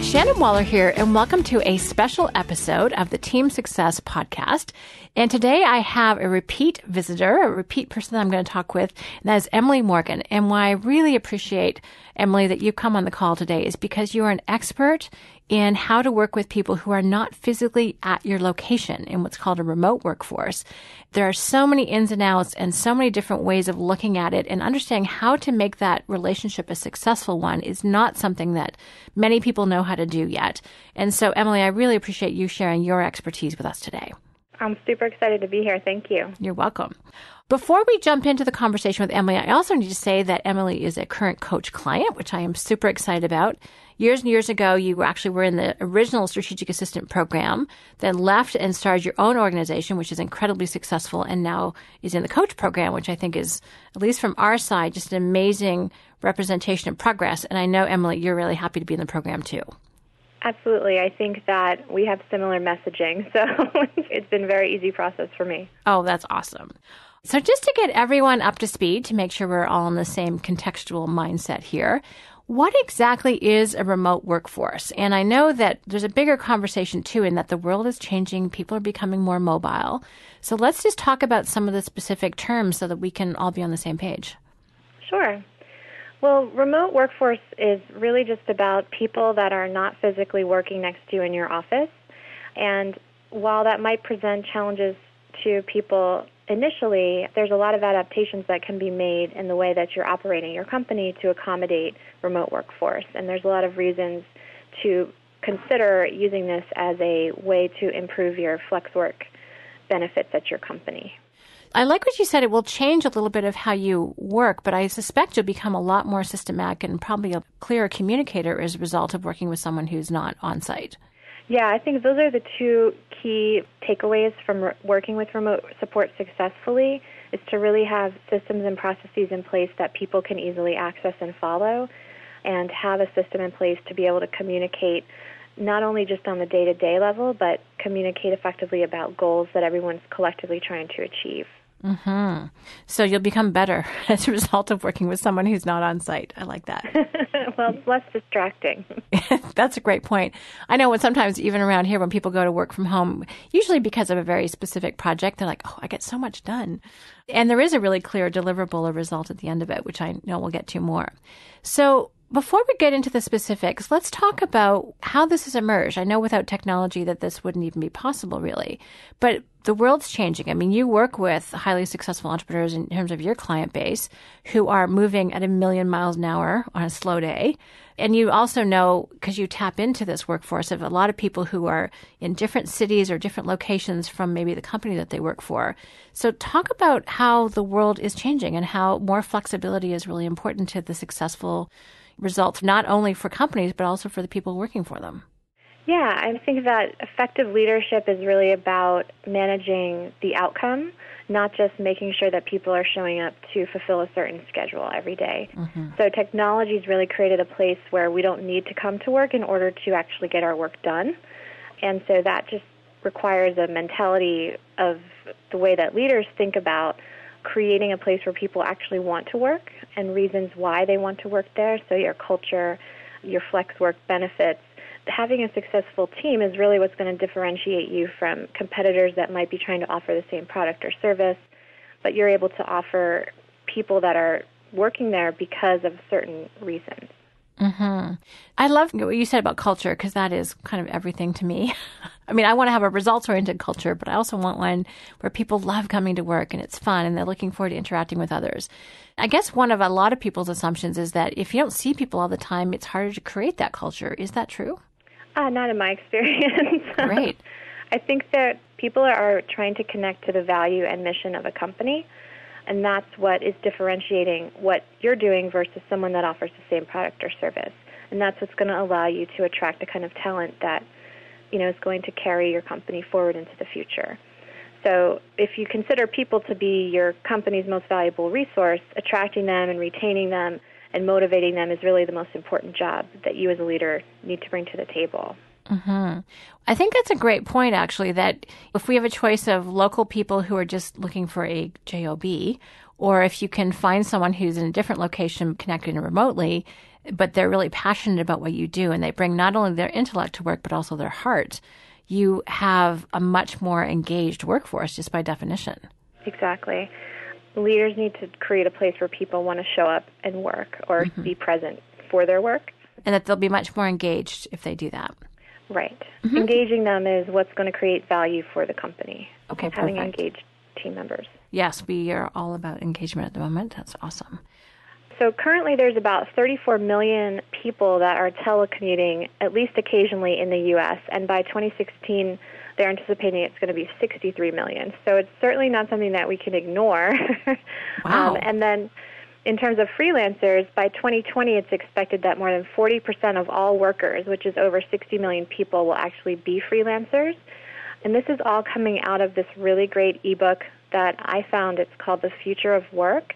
Shannon Waller here, and welcome to a special episode of the Team Success Podcast. And today I have a repeat visitor, a repeat person that I'm going to talk with, and that is Emily Morgan. And why I really appreciate, Emily, that you come on the call today is because you are an expert in how to work with people who are not physically at your location in what's called a remote workforce. There are so many ins and outs and so many different ways of looking at it and understanding how to make that relationship a successful one is not something that many people know how to do yet. And so, Emily, I really appreciate you sharing your expertise with us today. I'm super excited to be here. Thank you. You're welcome. Before we jump into the conversation with Emily, I also need to say that Emily is a current coach client, which I am super excited about. Years and years ago, you actually were in the original strategic assistant program, then left and started your own organization, which is incredibly successful, and now is in the coach program, which I think is, at least from our side, just an amazing representation of progress. And I know, Emily, you're really happy to be in the program too. Absolutely. I think that we have similar messaging. So it's been a very easy process for me. Oh, that's awesome. So, just to get everyone up to speed to make sure we're all in the same contextual mindset here, what exactly is a remote workforce? And I know that there's a bigger conversation too, in that the world is changing, people are becoming more mobile. So, let's just talk about some of the specific terms so that we can all be on the same page. Sure. Well, remote workforce is really just about people that are not physically working next to you in your office. And while that might present challenges to people initially, there's a lot of adaptations that can be made in the way that you're operating your company to accommodate remote workforce. And there's a lot of reasons to consider using this as a way to improve your flex work benefits at your company. I like what you said. It will change a little bit of how you work, but I suspect you'll become a lot more systematic and probably a clearer communicator as a result of working with someone who's not on site. Yeah, I think those are the two key takeaways from re- working with remote support successfully is to really have systems and processes in place that people can easily access and follow and have a system in place to be able to communicate not only just on the day-to-day level but communicate effectively about goals that everyone's collectively trying to achieve. Mm-hmm. So you'll become better as a result of working with someone who's not on site. I like that. well, it's less distracting. That's a great point. I know when sometimes even around here when people go to work from home, usually because of a very specific project, they're like, "Oh, I get so much done." And there is a really clear deliverable or result at the end of it, which I know we'll get to more. So, before we get into the specifics, let's talk about how this has emerged. I know without technology that this wouldn't even be possible, really. But the world's changing. I mean, you work with highly successful entrepreneurs in terms of your client base who are moving at a million miles an hour on a slow day. And you also know, because you tap into this workforce, of a lot of people who are in different cities or different locations from maybe the company that they work for. So, talk about how the world is changing and how more flexibility is really important to the successful results, not only for companies, but also for the people working for them. Yeah, I think that effective leadership is really about managing the outcome, not just making sure that people are showing up to fulfill a certain schedule every day. Mm-hmm. So technology has really created a place where we don't need to come to work in order to actually get our work done. And so that just requires a mentality of the way that leaders think about creating a place where people actually want to work and reasons why they want to work there. So your culture, your flex work benefits. Having a successful team is really what's going to differentiate you from competitors that might be trying to offer the same product or service, but you're able to offer people that are working there because of certain reasons. Mm-hmm. I love what you said about culture because that is kind of everything to me. I mean, I want to have a results oriented culture, but I also want one where people love coming to work and it's fun and they're looking forward to interacting with others. I guess one of a lot of people's assumptions is that if you don't see people all the time, it's harder to create that culture. Is that true? Uh, not in my experience. Great. I think that people are trying to connect to the value and mission of a company and that's what is differentiating what you're doing versus someone that offers the same product or service. And that's what's going to allow you to attract the kind of talent that you know is going to carry your company forward into the future. So, if you consider people to be your company's most valuable resource, attracting them and retaining them and motivating them is really the most important job that you as a leader need to bring to the table. Mm-hmm. I think that's a great point, actually, that if we have a choice of local people who are just looking for a job, or if you can find someone who's in a different location connected remotely, but they're really passionate about what you do and they bring not only their intellect to work, but also their heart, you have a much more engaged workforce just by definition. Exactly. Leaders need to create a place where people want to show up and work or mm-hmm. be present for their work. And that they'll be much more engaged if they do that. Right. Mm-hmm. Engaging them is what's going to create value for the company. Okay, Having engaged team members. Yes, we are all about engagement at the moment. That's awesome. So currently there's about 34 million people that are telecommuting at least occasionally in the U.S. And by 2016, they're anticipating it's going to be 63 million. So it's certainly not something that we can ignore. Wow. um, and then in terms of freelancers, by 2020, it's expected that more than 40% of all workers, which is over 60 million people, will actually be freelancers. And this is all coming out of this really great ebook that I found. It's called The Future of Work.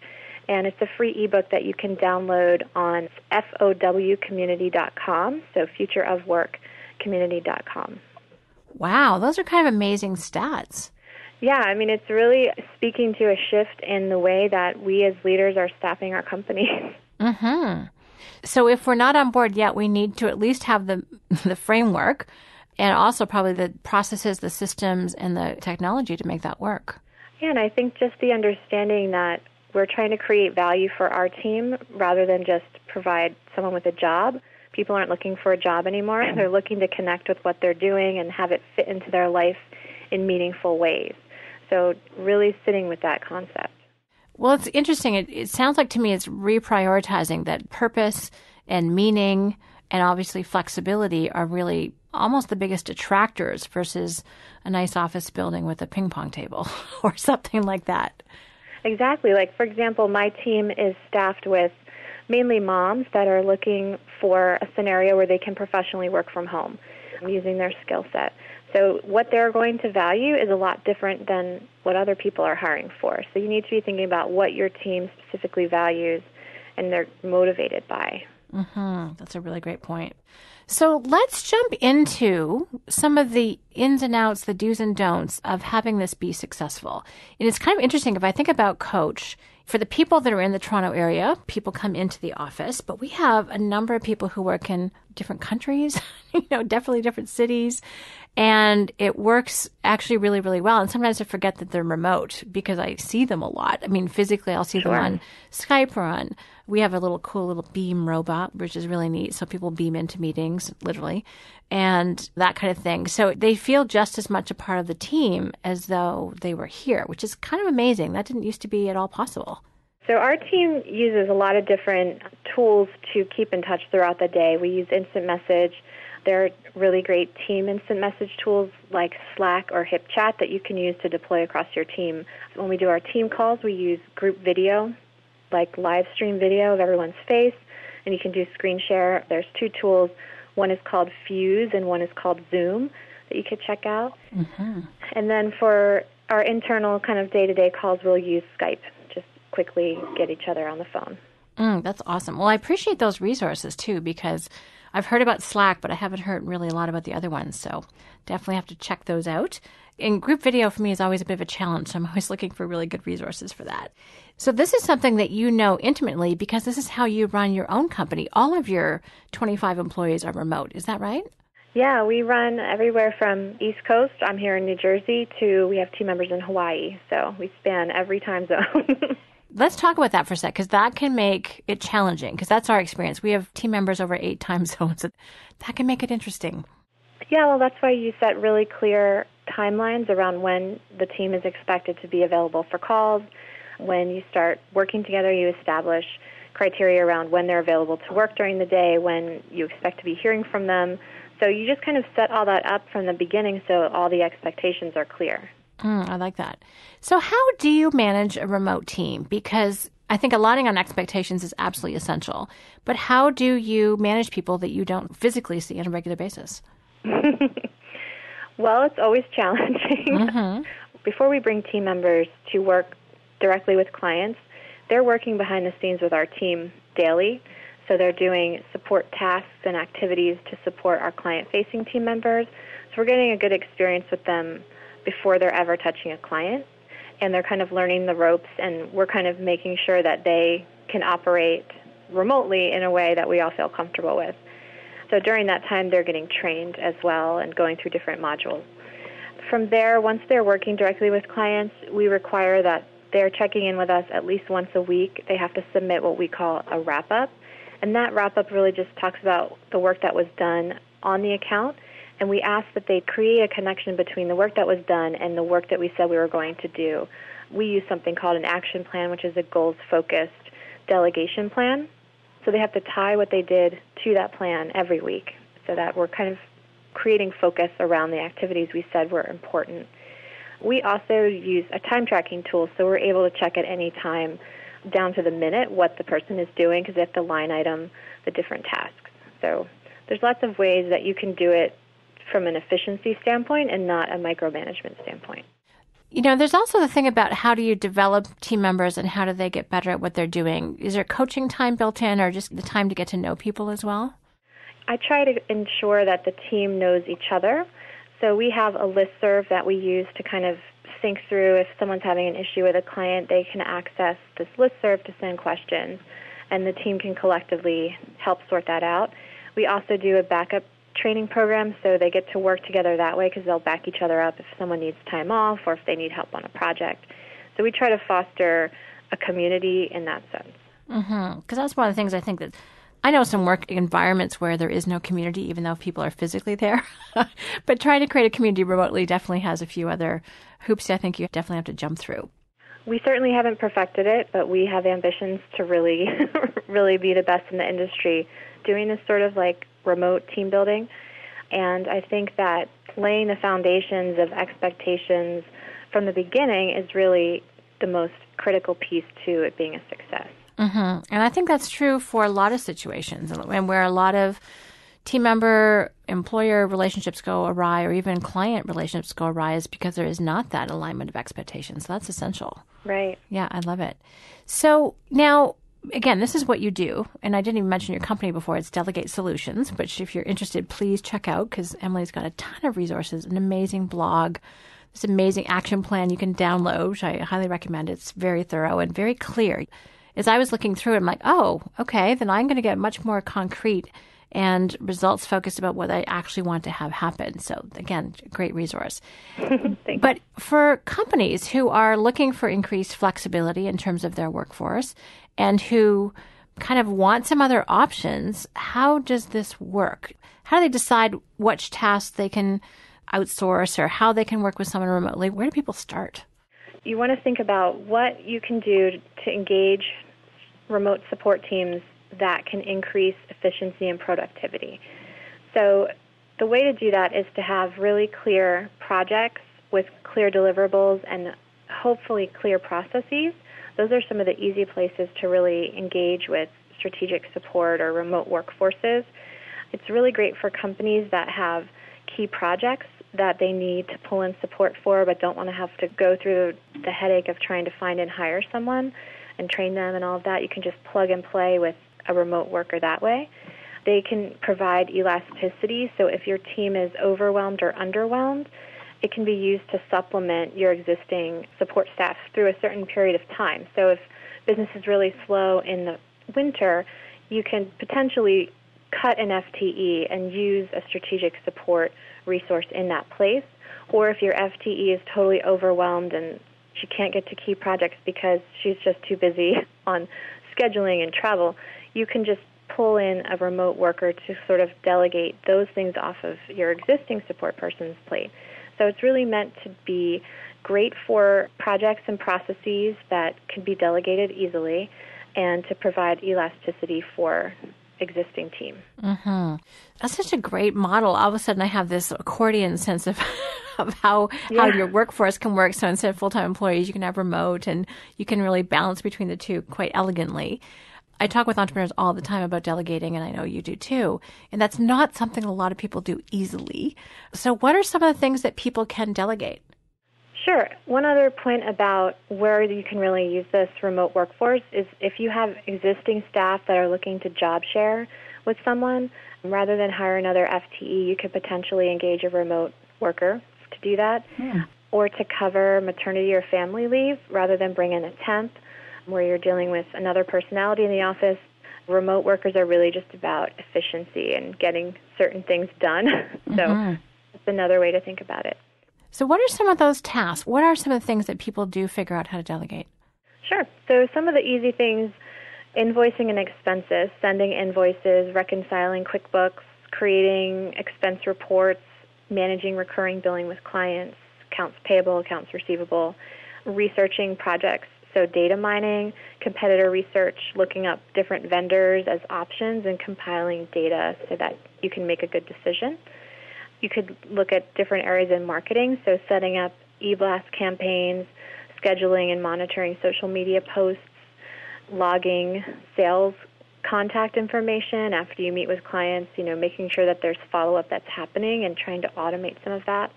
And it's a free ebook that you can download on fowcommunity.com, so futureofworkcommunity.com. Wow, those are kind of amazing stats. Yeah, I mean, it's really speaking to a shift in the way that we as leaders are staffing our companies. Hmm. So if we're not on board yet, we need to at least have the the framework, and also probably the processes, the systems, and the technology to make that work. Yeah, and I think just the understanding that we're trying to create value for our team rather than just provide someone with a job. People aren't looking for a job anymore. They're looking to connect with what they're doing and have it fit into their life in meaningful ways. So, really sitting with that concept. Well, it's interesting. It, it sounds like to me it's reprioritizing that purpose and meaning and obviously flexibility are really almost the biggest detractors versus a nice office building with a ping pong table or something like that. Exactly. Like, for example, my team is staffed with mainly moms that are looking for a scenario where they can professionally work from home using their skill set. So what they're going to value is a lot different than what other people are hiring for. So you need to be thinking about what your team specifically values and they're motivated by. Mm-hmm. That's a really great point. So let's jump into some of the ins and outs, the do's and don'ts of having this be successful. And it's kind of interesting if I think about Coach, for the people that are in the Toronto area, people come into the office, but we have a number of people who work in different countries, you know, definitely different cities. And it works actually really, really well. And sometimes I forget that they're remote because I see them a lot. I mean, physically, I'll see sure. them on Skype or on, we have a little cool little beam robot, which is really neat. So people beam into meetings, literally, and that kind of thing. So they feel just as much a part of the team as though they were here, which is kind of amazing. That didn't used to be at all possible. So our team uses a lot of different tools to keep in touch throughout the day. We use instant message. There are really great team instant message tools like Slack or HipChat that you can use to deploy across your team. When we do our team calls, we use group video, like live stream video of everyone's face, and you can do screen share. There's two tools. One is called Fuze and one is called Zoom that you could check out. Mm-hmm. And then for our internal kind of day to day calls, we'll use Skype Just quickly get each other on the phone. Mm, that's awesome. Well, I appreciate those resources too because I've heard about Slack, but I haven't heard really a lot about the other ones. So definitely have to check those out. And group video for me is always a bit of a challenge. So I'm always looking for really good resources for that. So this is something that you know intimately because this is how you run your own company. All of your 25 employees are remote. Is that right? Yeah, we run everywhere from East Coast, I'm here in New Jersey, to we have team members in Hawaii. So we span every time zone. Let's talk about that for a sec, because that can make it challenging, because that's our experience. We have team members over eight time zones. That can make it interesting. Yeah, well, that's why you set really clear timelines around when the team is expected to be available for calls. When you start working together, you establish criteria around when they're available to work during the day, when you expect to be hearing from them. So you just kind of set all that up from the beginning so all the expectations are clear. Mm, I like that. So, how do you manage a remote team? Because I think aligning on expectations is absolutely essential. But how do you manage people that you don't physically see on a regular basis? well, it's always challenging. Mm-hmm. Before we bring team members to work directly with clients, they're working behind the scenes with our team daily. So they're doing support tasks and activities to support our client facing team members. So we're getting a good experience with them before they're ever touching a client. And they're kind of learning the ropes, and we're kind of making sure that they can operate remotely in a way that we all feel comfortable with. So during that time, they're getting trained as well and going through different modules. From there, once they're working directly with clients, we require that they're checking in with us at least once a week. They have to submit what we call a wrap up. And that wrap up really just talks about the work that was done on the account. And we ask that they create a connection between the work that was done and the work that we said we were going to do. We use something called an action plan, which is a goals focused delegation plan. So they have to tie what they did to that plan every week so that we're kind of creating focus around the activities we said were important. We also use a time tracking tool so we're able to check at any time down to the minute what the person is doing because they have to line item the different tasks. So there's lots of ways that you can do it from an efficiency standpoint and not a micromanagement standpoint. You know, there's also the thing about how do you develop team members and how do they get better at what they're doing? Is there coaching time built in or just the time to get to know people as well? I try to ensure that the team knows each other. So we have a list serve that we use to kind of think through if someone's having an issue with a client, they can access this list serve to send questions and the team can collectively help sort that out. We also do a backup training program, so they get to work together that way because they'll back each other up if someone needs time off or if they need help on a project. So we try to foster a community in that sense. Because mm-hmm. that's one of the things I think that I know some work environments where there is no community, even though people are physically there. but trying to create a community remotely definitely has a few other hoops I think you definitely have to jump through. We certainly haven't perfected it, but we have ambitions to really, really be the best in the industry doing this sort of like remote team building. And I think that laying the foundations of expectations from the beginning is really the most critical piece to it being a success. Mm-hmm. And I think that's true for a lot of situations, and where a lot of team member employer relationships go awry, or even client relationships go awry, is because there is not that alignment of expectations. So that's essential. Right. Yeah, I love it. So now again, this is what you do. And I didn't even mention your company before. It's Delegate Solutions, which if you're interested, please check out because Emily's got a ton of resources, an amazing blog, this amazing action plan you can download, which I highly recommend. It's very thorough and very clear. As I was looking through it, I'm like, oh, okay, then I'm going to get much more concrete and results focused about what I actually want to have happen. So again, great resource. but for companies who are looking for increased flexibility in terms of their workforce and who kind of want some other options, how does this work? How do they decide which tasks they can outsource or how they can work with someone remotely? Where do people start? You want to think about what you can do to engage remote support teams that can increase efficiency and productivity. So, the way to do that is to have really clear projects with clear deliverables and hopefully clear processes those are some of the easy places to really engage with strategic support or remote workforces. It's really great for companies that have key projects that they need to pull in support for but don't want to have to go through the headache of trying to find and hire someone and train them and all of that. You can just plug and play with a remote worker that way. They can provide elasticity, so if your team is overwhelmed or underwhelmed, it can be used to supplement your existing support staff through a certain period of time. So if business is really slow in the winter, you can potentially cut an FTE and use a strategic support resource in that place. Or if your FTE is totally overwhelmed and she can't get to key projects because she's just too busy on scheduling and travel, you can just pull in a remote worker to sort of delegate those things off of your existing support person's plate. So it's really meant to be great for projects and processes that can be delegated easily and to provide elasticity for existing team. Mm-hmm. That's such a great model. All of a sudden, I have this accordion sense of of how yeah. how your workforce can work. So instead of full time employees, you can have remote, and you can really balance between the two quite elegantly. I talk with entrepreneurs all the time about delegating, and I know you do too. And that's not something a lot of people do easily. So, what are some of the things that people can delegate? Sure. One other point about where you can really use this remote workforce is if you have existing staff that are looking to job share with someone, rather than hire another FTE, you could potentially engage a remote worker to do that. Yeah. Or to cover maternity or family leave rather than bring in a temp where you're dealing with another personality in the office. Remote workers are really just about efficiency and getting certain things done. so mm-hmm. that's another way to think about it. So, what are some of those tasks? What are some of the things that people do figure out how to delegate? Sure. So, some of the easy things invoicing and expenses, sending invoices, reconciling QuickBooks, creating expense reports, managing recurring billing with clients, accounts payable, accounts receivable, researching projects. So, data mining, competitor research, looking up different vendors as options, and compiling data so that you can make a good decision. You could look at different areas in marketing, so setting up e blast campaigns, scheduling and monitoring social media posts, logging sales contact information after you meet with clients, you know, making sure that there's follow up that's happening and trying to automate some of that.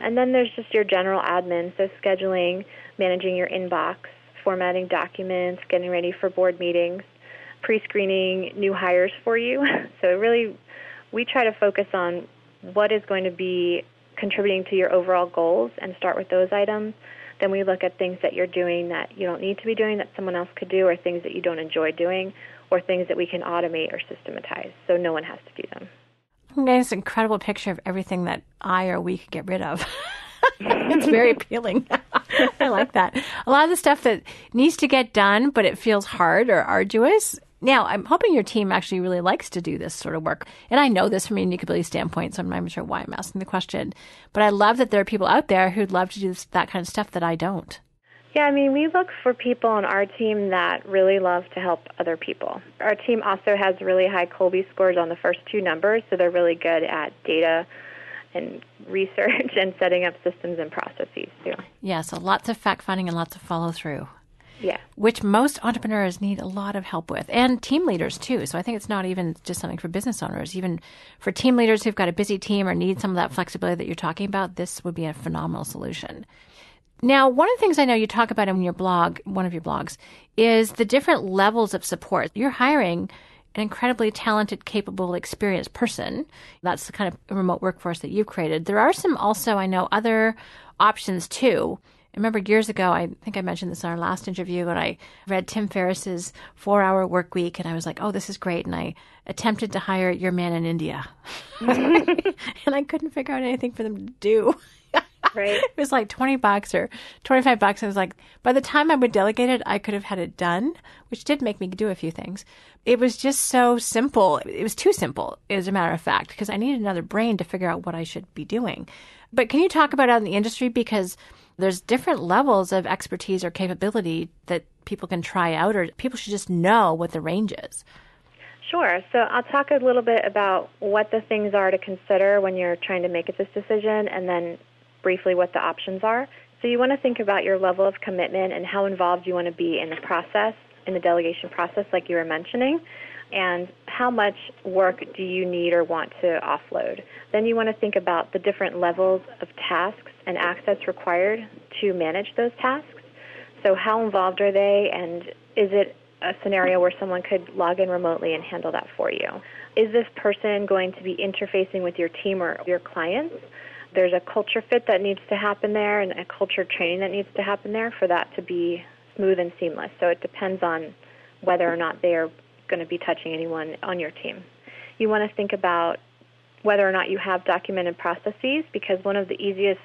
And then there's just your general admin, so scheduling, managing your inbox, formatting documents, getting ready for board meetings, pre screening new hires for you. So, really, we try to focus on what is going to be contributing to your overall goals and start with those items then we look at things that you're doing that you don't need to be doing that someone else could do, or things that you don't enjoy doing, or things that we can automate or systematize so no one has to do them. It's an incredible picture of everything that I or we could get rid of. it's very appealing. I like that. A lot of the stuff that needs to get done, but it feels hard or arduous, now, I'm hoping your team actually really likes to do this sort of work. And I know this from a unique ability standpoint, so I'm not even sure why I'm asking the question. But I love that there are people out there who'd love to do this, that kind of stuff that I don't. Yeah, I mean, we look for people on our team that really love to help other people. Our team also has really high Kolbe scores on the first two numbers, so they're really good at data and research and setting up systems and processes too. Yeah, so lots of fact finding and lots of follow through. Yeah. Which most entrepreneurs need a lot of help with, and team leaders too. So I think it's not even just something for business owners. Even for team leaders who've got a busy team or need some of that flexibility that you're talking about, this would be a phenomenal solution. Now, one of the things I know you talk about in your blog, one of your blogs, is the different levels of support. You're hiring an incredibly talented, capable, experienced person. That's the kind of remote workforce that you've created. There are some also, I know, other options too I remember years ago, I think I mentioned this in our last interview, and I read Tim Ferriss's four hour work week, and I was like, oh, this is great. And I attempted to hire your man in India. and I couldn't figure out anything for them to do. Right. it was like 20 bucks or 25 bucks. I was like, by the time I would delegate it, I could have had it done, which did make me do a few things. It was just so simple. It was too simple, as a matter of fact, because I needed another brain to figure out what I should be doing. But can you talk about out in the industry? Because there's different levels of expertise or capability that people can try out, or people should just know what the range is. Sure. So I'll talk a little bit about what the things are to consider when you're trying to make this decision, and then briefly what the options are. So you want to think about your level of commitment and how involved you want to be in the process, in the delegation process, like you were mentioning and how much work do you need or want to offload. Then you want to think about the different levels of tasks and access required to manage those tasks. So, how involved are they, and is it a scenario where someone could log in remotely and handle that for you? Is this person going to be interfacing with your team or your clients? There's a culture fit that needs to happen there and a culture training that needs to happen there for that to be smooth and seamless. So, it depends on whether or not they are going to be touching anyone on your team. You want to think about whether or not you have documented processes because one of the easiest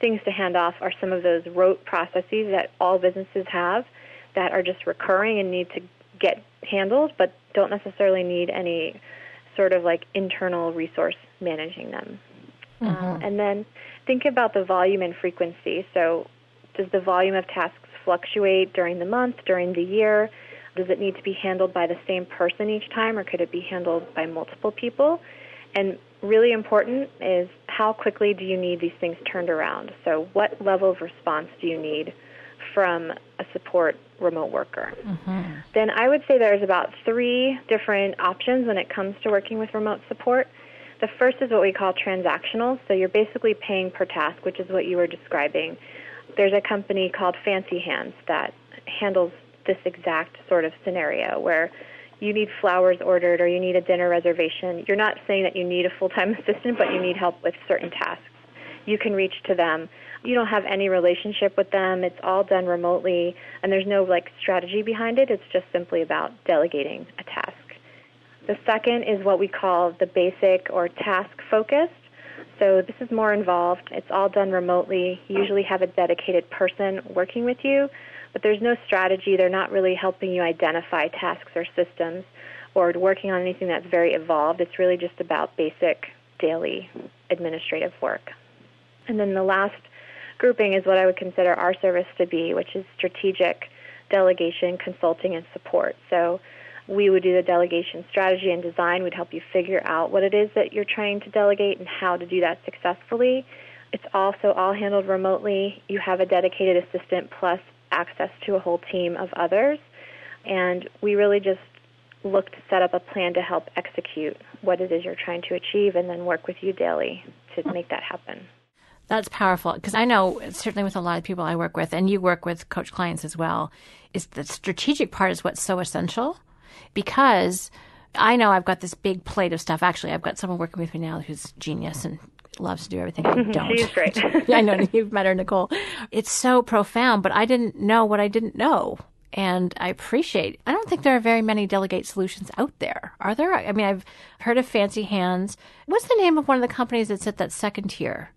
things to hand off are some of those rote processes that all businesses have that are just recurring and need to get handled but don't necessarily need any sort of like internal resource managing them. Mm-hmm. Uh, and then think about the volume and frequency. So, does the volume of tasks fluctuate during the month, during the year? Does it need to be handled by the same person each time, or could it be handled by multiple people? And really important is how quickly do you need these things turned around? So, what level of response do you need from a support remote worker? Mm-hmm. Then I would say there's about three different options when it comes to working with remote support. The first is what we call transactional. So, you're basically paying per task, which is what you were describing. there's a company called Fancy Hands that handles this exact sort of scenario where you need flowers ordered or you need a dinner reservation. You're not saying that you need a full time assistant, but you need help with certain tasks. You can reach to them. You don't have any relationship with them. It's all done remotely, and there's no like strategy behind it. It's just simply about delegating a task. The second is what we call the basic or task focused. So this is more involved. It's all done remotely. You usually have a dedicated person working with you, but there's no strategy. They're not really helping you identify tasks or systems or working on anything that's very evolved. It's really just about basic daily administrative work. And then the last grouping is what I would consider our service to be, which is strategic delegation, consulting, and support. So we would do the delegation strategy and design. We'd help you figure out what it is that you're trying to delegate and how to do that successfully. It's also all handled remotely. You have a dedicated assistant plus access to a whole team of others. And we really just look to set up a plan to help execute what it is you're trying to achieve and then work with you daily to make that happen. That's powerful because I know certainly with a lot of people I work with, and you work with coach clients as well, is the strategic part is what's so essential because I know I've got this big plate of stuff. Actually, I've got someone working with me now who's genius and loves to do everything I mm-hmm. don't. She's great. I know you've met her, Nicole. It's so profound, but I didn't know what I didn't know. And I appreciate. I don't think there are very many delegate solutions out there. Are there? I mean, I've heard of Fancy Hands. What's the name of one of the companies that's at that second tier?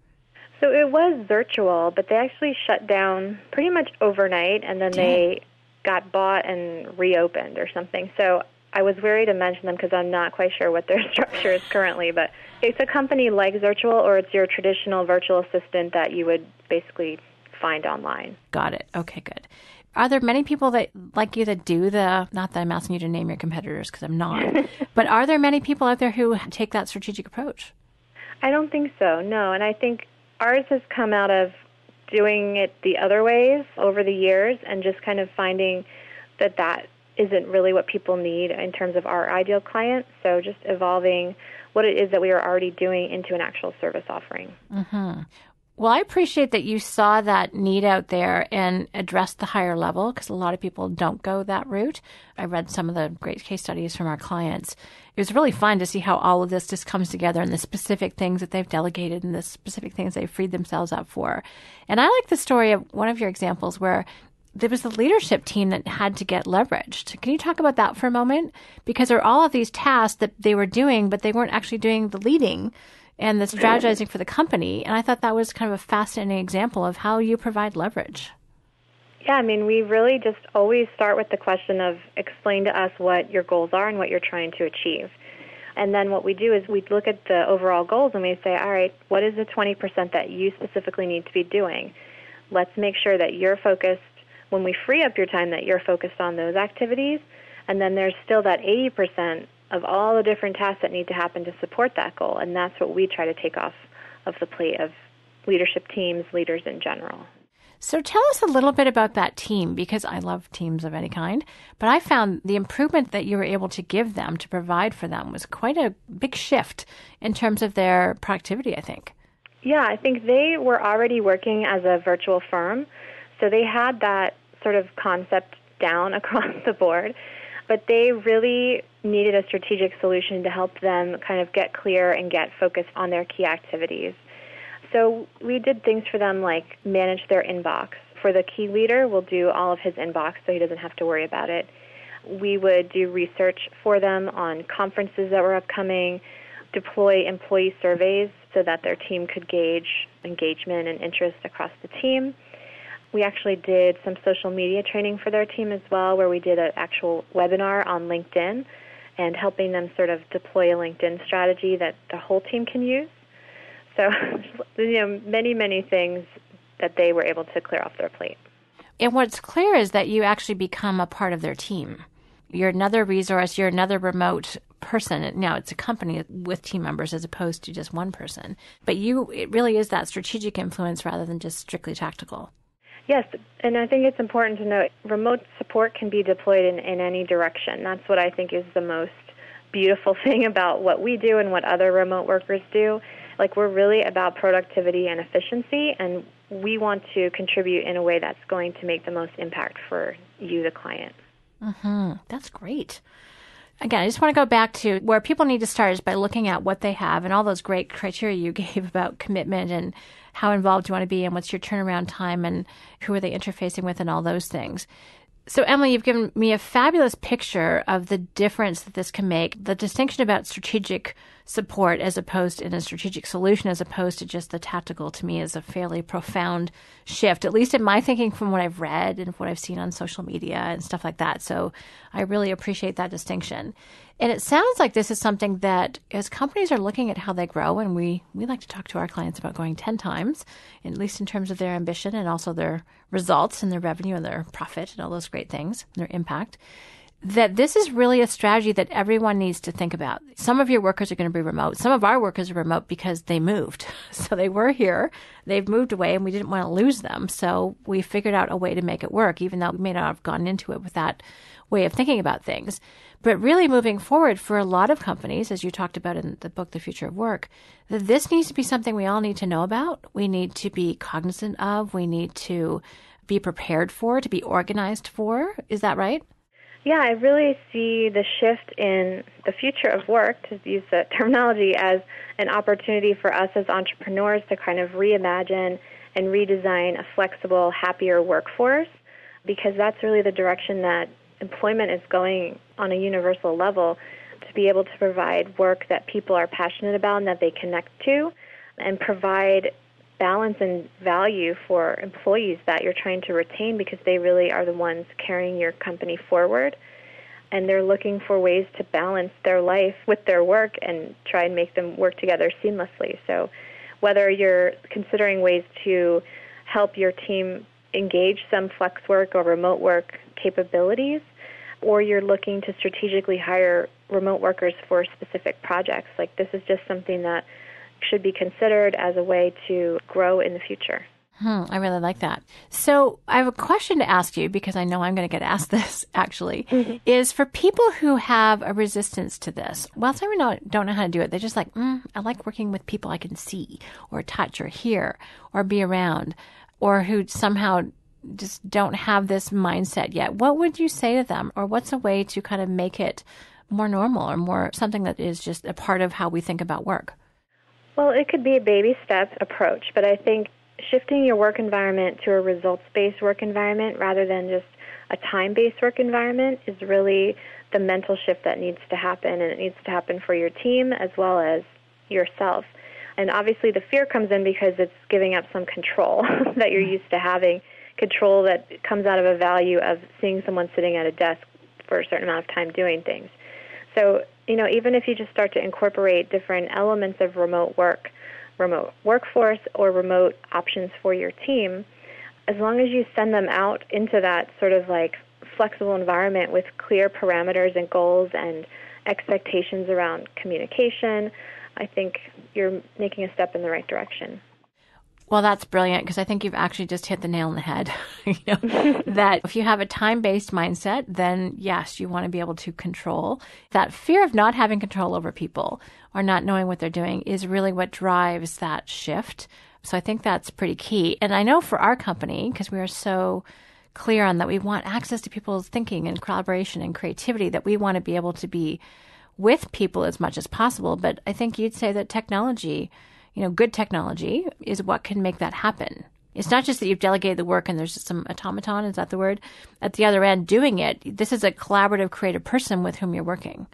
So it was Zirtual, but they actually shut down pretty much overnight, and then Dang. they got bought and reopened or something. So I was wary to mention them because I'm not quite sure what their structure is currently, but it's a company like Zirtual, or it's your traditional virtual assistant that you would basically find online. Got it. Okay, good. Are there many people that like you that do the? Not that I'm asking you to name your competitors because I'm not, but are there many people out there who take that strategic approach? I don't think so. No, and I think ours has come out of doing it the other ways over the years and just kind of finding that that isn't really what people need in terms of our ideal client. So just evolving what it is that we are already doing into an actual service offering. Mm-hmm. Well, I appreciate that you saw that need out there and addressed the higher level because a lot of people don't go that route. I read some of the great case studies from our clients. It was really fun to see how all of this just comes together and the specific things that they've delegated and the specific things they've freed themselves up for. And I like the story of one of your examples where there was the leadership team that had to get leveraged. Can you talk about that for a moment? Because there are all of these tasks that they were doing, but they weren't actually doing the leading and the strategizing for the company. And I thought that was kind of a fascinating example of how you provide leverage. Yeah, I mean, we really just always start with the question of explain to us what your goals are and what you're trying to achieve. And then what we do is we look at the overall goals and we say, all right, what is the 20% that you specifically need to be doing? Let's make sure that you're focused when we free up your time that you're focused on those activities. And then there's still that 80% of all the different tasks that need to happen to support that goal. And that's what we try to take off of the plate of leadership teams, leaders in general. So tell us a little bit about that team because I love teams of any kind, but I found the improvement that you were able to give them to provide for them was quite a big shift in terms of their productivity, I think. Yeah, I think they were already working as a virtual firm, so they had that sort of concept down across the board, but they really needed a strategic solution to help them kind of get clear and get focused on their key activities. So we did things for them like manage their inbox. For the key leader, we'll do all of his inbox so he doesn't have to worry about it. We would do research for them on conferences that were upcoming, deploy employee surveys so that their team could gauge engagement and interest across the team we actually did some social media training for their team as well, where we did an actual webinar on LinkedIn and helping them sort of deploy a LinkedIn strategy that the whole team can use. So, you know, many, many things that they were able to clear off their plate. And what's clear is that you actually become a part of their team. You're another resource, you're another remote person. Now it's a company with team members as opposed to just one person. But you, it really is that strategic influence rather than just strictly tactical. Yes, and I think it's important to note remote support can be deployed in, in any direction. That's what I think is the most beautiful thing about what we do and what other remote workers do. Like, we're really about productivity and efficiency, and we want to contribute in a way that's going to make the most impact for you, the client. Mm-hmm. That's great. Again, I just want to go back to where people need to start is by looking at what they have and all those great criteria you gave about commitment and how involved you want to be and what's your turnaround time and who are they interfacing with and all those things. So, Emily, you've given me a fabulous picture of the difference that this can make, the distinction about strategic support as opposed to in a strategic solution as opposed to just the tactical to me is a fairly profound shift, at least in my thinking from what I've read and what I've seen on social media and stuff like that. So I really appreciate that distinction. And it sounds like this is something that as companies are looking at how they grow, and we, we like to talk to our clients about going 10 times, at least in terms of their ambition and also their results and their revenue and their profit and all those great things, and their impact that this is really a strategy that everyone needs to think about. Some of your workers are going to be remote. Some of our workers are remote because they moved. So they were here, they've moved away, and we didn't want to lose them. So we figured out a way to make it work, even though we may not have gone into it with that way of thinking about things. But really moving forward for a lot of companies, as you talked about in the book, The Future of Work, that this needs to be something we all need to know about. We need to be cognizant of. We need to be prepared for, to be organized for. Is that right? Yeah, I really see the shift in the future of work, to use the terminology, as an opportunity for us as entrepreneurs to kind of reimagine and redesign a flexible, happier workforce because that's really the direction that employment is going on a universal level to be able to provide work that people are passionate about and that they connect to and provide balance and value for employees that you're trying to retain because they really are the ones carrying your company forward. And they're looking for ways to balance their life with their work and try and make them work together seamlessly. So, whether you're considering ways to help your team engage some flex work or remote work capabilities, or you're looking to strategically hire remote workers for specific projects, like this is just something that should be considered as a way to grow in the future. Hmm, I really like that. So I have a question to ask you because I know I'm going to get asked this actually. Mm-hmm. Is for people who have a resistance to this, well, some people don't know how to do it. They're just like, mm, I like working with people I can see or touch or hear or be around or who somehow just don't have this mindset yet. What would you say to them or what's a way to kind of make it more normal or more something that is just a part of how we think about work? Well, it could be a baby step approach, but I think shifting your work environment to a results based work environment rather than just a time based work environment is really the mental shift that needs to happen, and it needs to happen for your team as well as yourself. And obviously, the fear comes in because it's giving up some control that you're used to having, control that comes out of a value of seeing someone sitting at a desk for a certain amount of time doing things. So you know, even if you just start to incorporate different elements of remote work, remote workforce, or remote options for your team, as long as you send them out into that sort of like flexible environment with clear parameters and goals and expectations around communication, I think you're making a step in the right direction. Well, that's brilliant because I think you've actually just hit the nail on the head. you know, that if you have a time based mindset, then yes, you want to be able to control. That fear of not having control over people or not knowing what they're doing is really what drives that shift. So I think that's pretty key. And I know for our company, because we are so clear on that we want access to people's thinking and collaboration and creativity, that we want to be able to be with people as much as possible. But I think you'd say that technology you know, good technology is what can make that happen. It's not just that you've delegated the work and there's some automaton, is that the word, at the other end doing it. This is a collaborative, creative person with whom you're working.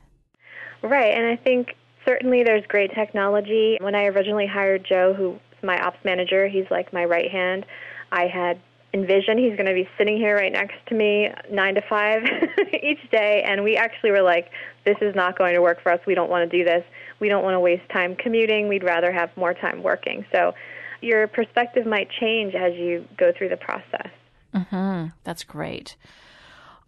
Right. And I think certainly there's great technology. When I originally hired Joe, who's my ops manager, he's like my right hand. I had envisioned he's going to be sitting here right next to me nine to five each day. And we actually were like, this is not going to work for us. We don't want to do this we don't want to waste time commuting. We'd rather have more time working. So your perspective might change as you go through the process. Mm-hmm. That's great.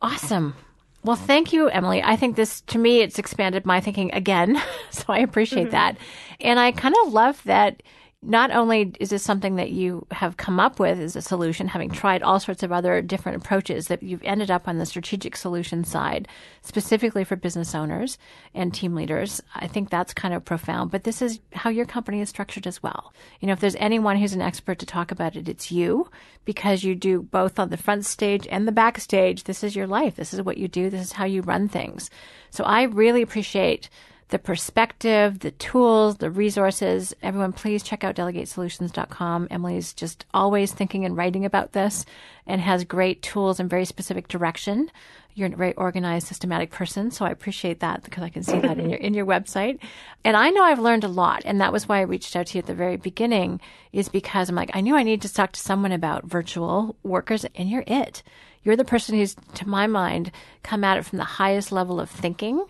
Awesome. Well, thank you, Emily. I think this, to me, it's expanded my thinking again. so I appreciate mm-hmm. that. And I kind of love that not only is this something that you have come up with as a solution, having tried all sorts of other different approaches, that you've ended up on the strategic solution side, specifically for business owners and team leaders. I think that's kind of profound, but this is how your company is structured as well. You know, if there's anyone who's an expert to talk about it, it's you because you do both on the front stage and the backstage. This is your life. This is what you do. This is how you run things. So I really appreciate the perspective, the tools, the resources. Everyone, please check out delegatesolutions.com. Emily's just always thinking and writing about this and has great tools and very specific direction. You're a very organized, systematic person, so I appreciate that because I can see that in your in your website. And I know I've learned a lot, and that was why I reached out to you at the very beginning, is because I'm like, I knew I needed to talk to someone about virtual workers, and you're it. You're the person who's, to my mind, come at it from the highest level of thinking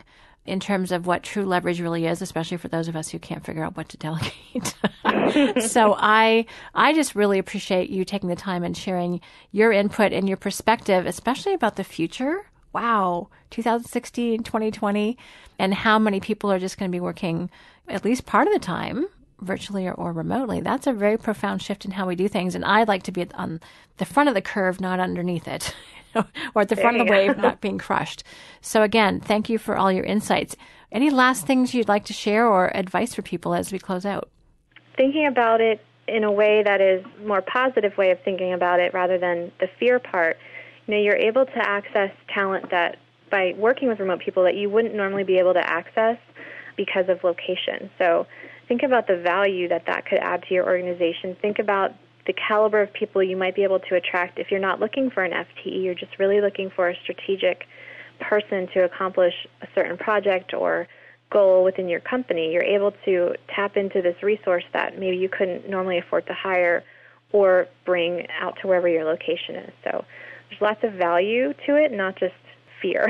in terms of what true leverage really is, especially for those of us who can't figure out what to delegate. so I I just really appreciate you taking the time and sharing your input and your perspective, especially about the future. Wow, 2016, 2020, and how many people are just going to be working at least part of the time virtually or, or, remotely. That's a very profound shift in how we do things. And I'd like to be on the front of the curve, not underneath it. or at the front of the wave, not being crushed. So again, thank you for all your insights. Any last things you'd like to share or advice for people as we close out? Thinking about it in a way that is more positive way of thinking about it rather than the fear part. You know, you're able to access talent that by working with remote people that you wouldn't normally be able to access because of location. So think about the value that that could add to your organization. Think about the caliber of people you might be able to attract if you're not looking for an FTE, you're just really looking for a strategic person to accomplish a certain project or goal within your company, you're able to tap into this resource that maybe you couldn't normally afford to hire or bring out to wherever your location is. So there's lots of value to it, not just fear.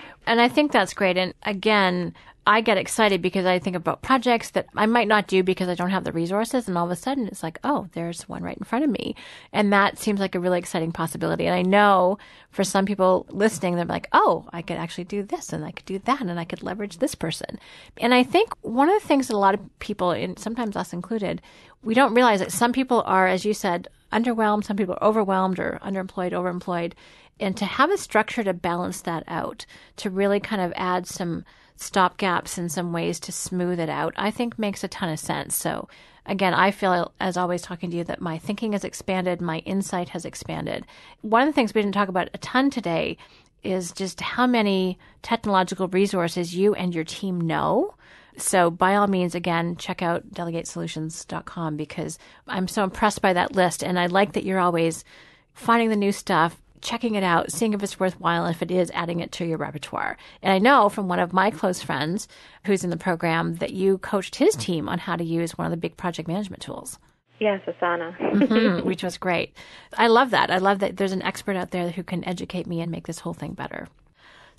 and I think that's great. And again, I get excited because I think about projects that I might not do because I don't have the resources. And all of a sudden it's like, oh, there's one right in front of me. And that seems like a really exciting possibility. And I know for some people listening, they're like, oh, I could actually do this and I could do that and I could leverage this person. And I think one of the things that a lot of people, and sometimes us included, we don't realize that some people are, as you said, underwhelmed, some people are overwhelmed or underemployed, overemployed. And to have a structure to balance that out, to really kind of add some stop gaps and some ways to smooth it out, I think makes a ton of sense. So again, I feel as always talking to you that my thinking has expanded, my insight has expanded. One of the things we didn't talk about a ton today is just how many technological resources you and your team know. So by all means, again, check out delegatesolutions.com because I'm so impressed by that list. And I like that you're always finding the new stuff, checking it out, seeing if it's worthwhile, if it is, adding it to your repertoire. And I know from one of my close friends who's in the program that you coached his team on how to use one of the big project management tools. Yes, Asana. mm-hmm, which was great. I love that. I love that there's an expert out there who can educate me and make this whole thing better.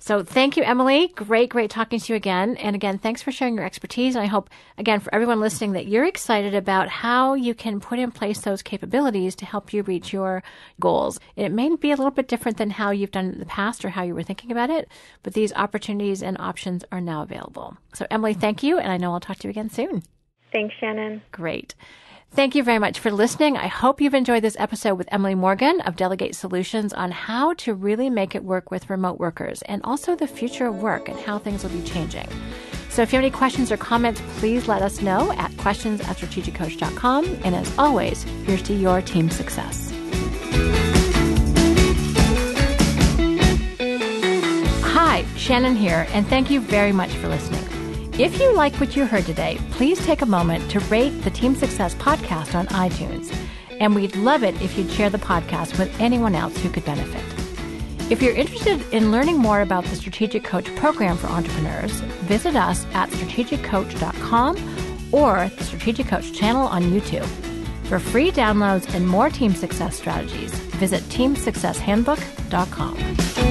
So thank you, Emily. Great, great talking to you again. And again, thanks for sharing your expertise. And I hope, again, for everyone listening, that you're excited about how you can put in place those capabilities to help you reach your goals. It may be a little bit different than how you've done it in the past or how you were thinking about it, but these opportunities and options are now available. So, Emily, thank you. And I know I'll talk to you again soon. Thanks, Shannon. Great. Thank you very much for listening. I hope you've enjoyed this episode with Emily Morgan of Delegate Solutions on how to really make it work with remote workers and also the future of work and how things will be changing. So if you have any questions or comments, please let us know at questions at strategiccoach.com. And as always, here's to your team success. Hi, Shannon here, and thank you very much for listening. If you like what you heard today, please take a moment to rate the Team Success podcast on iTunes. And we'd love it if you'd share the podcast with anyone else who could benefit. If you're interested in learning more about the Strategic Coach program for entrepreneurs, visit us at strategiccoach.com or the Strategic Coach channel on YouTube. For free downloads and more team success strategies, visit teamsuccesshandbook.com.